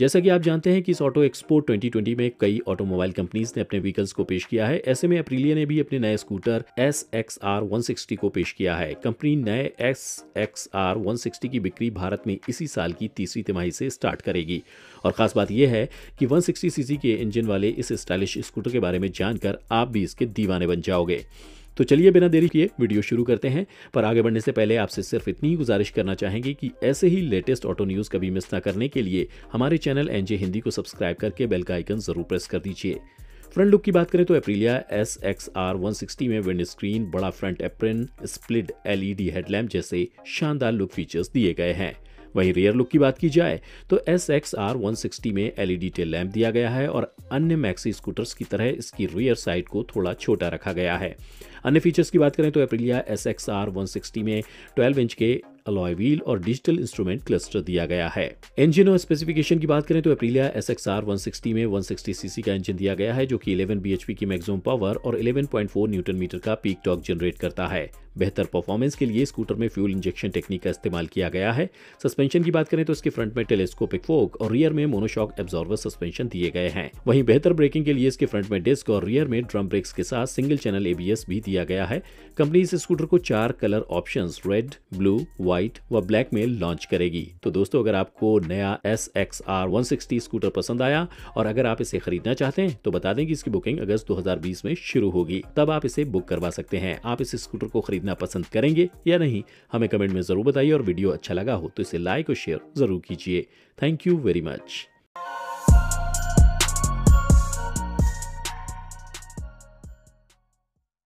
जैसा कि आप जानते हैं कि इस ऑटो एक्सपो 2020 में कई ऑटोमोबाइल कंपनीज़ ने अपने व्हीकल्स को पेश किया है। ऐसे में अप्रीलिया ने भी अपने नए scooter S X R one को पेश किया है। कंपनी नए एस एक्स आर वन की बिक्री भारत में इसी साल की तीसरी तिमाही से स्टार्ट करेगी। और खास बात यह है कि 160 सीसी के इंजन वाले इस स्टाइलिश स्कूटर के बारे में जानकर आप भी इसके दीवाने बन जाओगे। तो चलिए बिना देरी किए वीडियो शुरू करते हैं। पर आगे बढ़ने से पहले आपसे सिर्फ़ इतनी गुजारिश करना चाहेंगे कि ऐसे ही लेटेस्ट ऑटो न्यूज़ कभी मिस ना करने के लिए हमारे चैनल एनजे हिंदी को सब्सक्राइब करके बेल का आइकन ज़रूर प्रेस कर दीजिए। फ्रंट लुक की बात करें तो Aprilia S X R one sixty में विंड स्क्रीन, बड़ा front apron, split LED headlamp जैसे शानदार लुक फीचर्स दिए गए हैं। वहीं रियर लुक की बात की जाए तो S X R one sixty में एलईडी टेल लैम्प दिया गया है और अन्य मैक्सी स्कूटर्स की तरह इसकी रियर साइड को थोड़ा छोटा रखा गया है। अन्य फीचर्स की बात करें तो Aprilia S X R one sixty में 12 इंच के अलॉय व्हील और डिजिटल इंस्ट्रूमेंट क्लस्टर दिया गया है। इंजन और स्पेसिफिकेशन की बात करें तो Aprilia S X R one sixty में 160 सीसी का इंजन दिया गया है, जो कि 11 बीएचपी की मैक्सिमम पावर और 11.4 न्यूटन मीटर का पीक टॉक जनरेट करता है। बेहतर परफॉर्मेंस के लिए स्कूटर में फ्यूल इंजेक्शन टेक्निक का इस्तेमाल किया गया है। सस्पेंशन की बात करें तो इसके फ्रंट में टेलीस्कोपिक फोक और रियर में मोनोशॉक एब्जॉर्वर सस्पेंशन दिए गए हैं। वहीं बेहतर ब्रेकिंग के लिए इसके फ्रंट में डिस्क और रियर में ड्रम ब्रेक्स के साथ सिंगल चैनल एबीएस भी दिया गया है। कंपनी इस स्कूटर को चार colour option red blue white व ब्लैक में लॉन्च करेगी। तो दोस्तों, अगर आपको नया S X R one sixty scooter पसंद आया और अगर आप इसे खरीदना चाहते हैं तो बता दें कि इसकी बुकिंग अगस्त 2020 में शुरू होगी। तब आप इसे बुक करवा सकते हैं। आप इस स्कूटर को खरीदना पसंद करेंगे या नहीं, हमें कमेंट में ज़रूर बताइए और वीडियो अच्छा लगा हो तो इसे लाइक और शेयर ज़रूर कीजिए। Thank you very much